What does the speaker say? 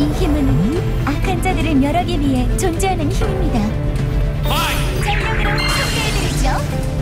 이 힘은 악한 자들을 멸하기 위해 존재하는 힘입니다. 전력으로 소개해드리죠.